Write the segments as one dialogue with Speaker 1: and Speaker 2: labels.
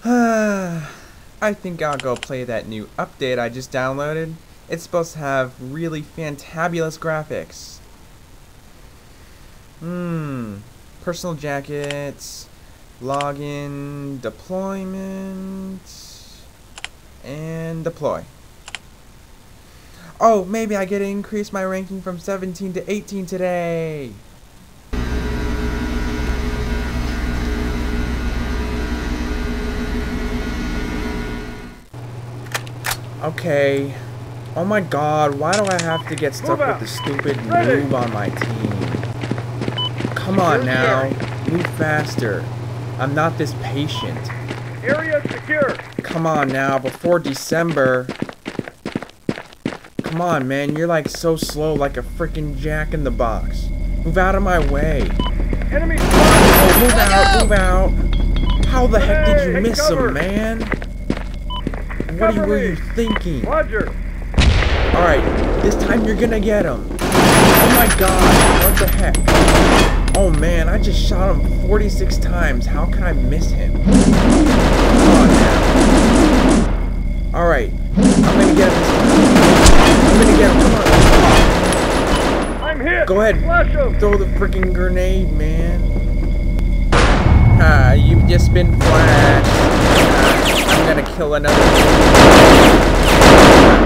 Speaker 1: I think I'll go play that new update I just downloaded. It's supposed to have really fantabulous graphics. Hmm. Personal jackets. Login. Deployment. And deploy. Oh, maybe I get to increase my ranking from 17 to 18 today. Okay. Oh my god, why do I have to get stuck with the stupid move on my team? Come on now. Move faster. I'm not this patient.
Speaker 2: Area secure.
Speaker 1: Come on now, before December. Come on, man, you're like so slow like a freaking jack in the box. Move out of my way.
Speaker 2: Enemy
Speaker 1: Oh, move out, move out. How the heck did you miss him, man? What were you thinking?
Speaker 2: Roger.
Speaker 1: Alright, this time you're gonna get him. Oh my god, what the heck? Oh man, I just shot him 46 times. How can I miss him? Come on now. Alright, I'm gonna get him. I'm gonna get him, come on.
Speaker 2: I'm hit.
Speaker 1: Go ahead.
Speaker 2: Flash him.
Speaker 1: Throw the freaking grenade, man. Ah, you've just been flashed. I'm gonna kill another.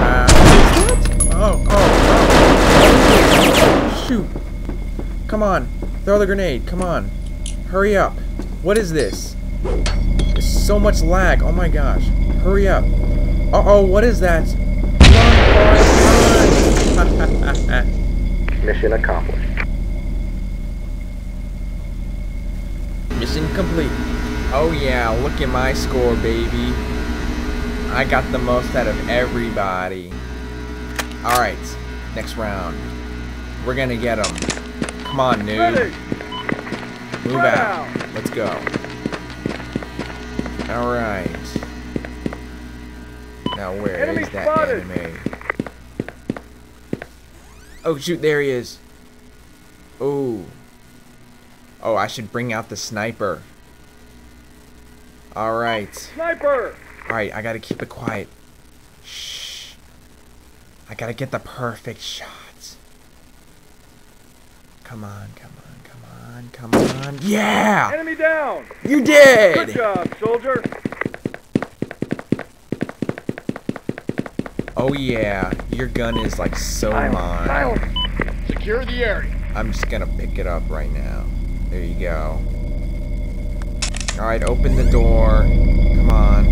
Speaker 1: Ah, oh, oh, oh. Shoot. Come on. Throw the grenade. Come on. Hurry up. What is this? There's so much lag. Oh my gosh. Hurry up. Uh oh, what is that? Run, Forrest, run!
Speaker 3: Mission accomplished.
Speaker 1: Mission complete. Oh yeah, look at my score, baby. I got the most out of everybody. Alright, next round. We're gonna get him. Come on, noob. Move out. Let's go. Alright. Now where is
Speaker 2: Enemy
Speaker 1: that
Speaker 2: spotted.
Speaker 1: enemy? Oh shoot, there he is. Oh. Oh, I should bring out the sniper. Alright.
Speaker 2: Sniper.
Speaker 1: Alright, I gotta keep it quiet. Shh. I gotta get the perfect shot. Come on, come on, come on, come on. Yeah!
Speaker 2: Enemy down.
Speaker 1: You did.
Speaker 2: Good job, soldier.
Speaker 1: Oh yeah, your gun is like so mine.
Speaker 2: Silence. Secure the area.
Speaker 1: I'm just gonna pick it up right now. There you go. Alright, open the door. Come on.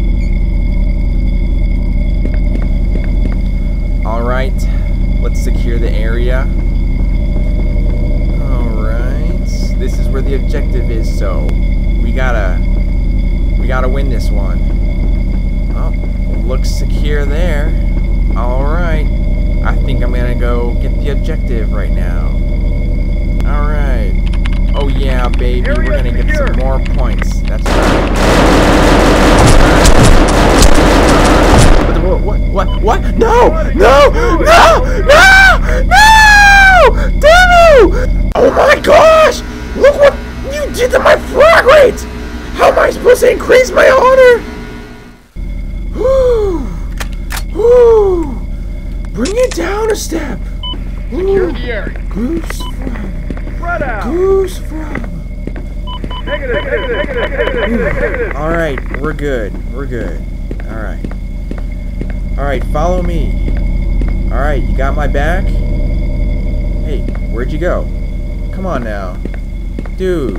Speaker 1: Alright, let's secure the area. Alright, this is where the objective is, so we gotta, we gotta win this one. Oh, looks secure there. Alright, I think I'm gonna go get the objective right now. Alright. Oh yeah, baby,
Speaker 2: Area
Speaker 1: we're gonna get
Speaker 2: secure.
Speaker 1: some more points. That's right. What, what, what, what? No! No! No! No! No! Damn Oh my gosh! Look what you did to my frag rate! How am I supposed to increase my honor? Whew! Whew! Bring it down a step!
Speaker 2: Secure the area.
Speaker 1: Goose frog!
Speaker 2: Out.
Speaker 1: Goose frog!
Speaker 2: Negative. Negative. Negative. Negative. Negative.
Speaker 1: Alright, we're good. We're good. Alright. Alright, follow me. Alright, you got my back? Hey, where'd you go? Come on now. Dude.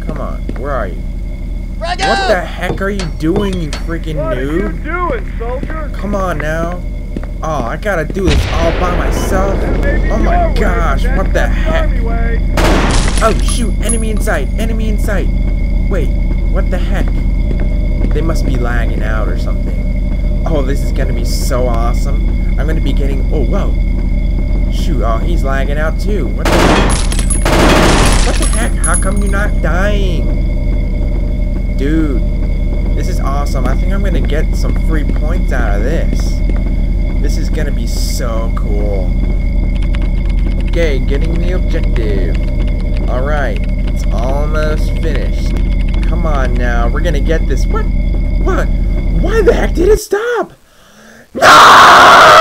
Speaker 1: Come on, where are you? What the heck are you doing, you freaking
Speaker 2: What are you doing, soldier?
Speaker 1: Come on now. Oh, I gotta do this all by myself. Oh my gosh, what the heck? Oh shoot, enemy in sight, enemy in sight. Wait, what the heck? They must be lagging out or something. Oh, this is gonna be so awesome. I'm gonna be getting, oh whoa. Shoot, oh, he's lagging out too. What the heck? What the heck? How come you're not dying? Dude, this is awesome. I think I'm gonna get some free points out of this. This is gonna be so cool. Okay, getting the objective. Alright, it's almost finished. Come on now, we're gonna get this. What? What? Why the heck did it stop? No!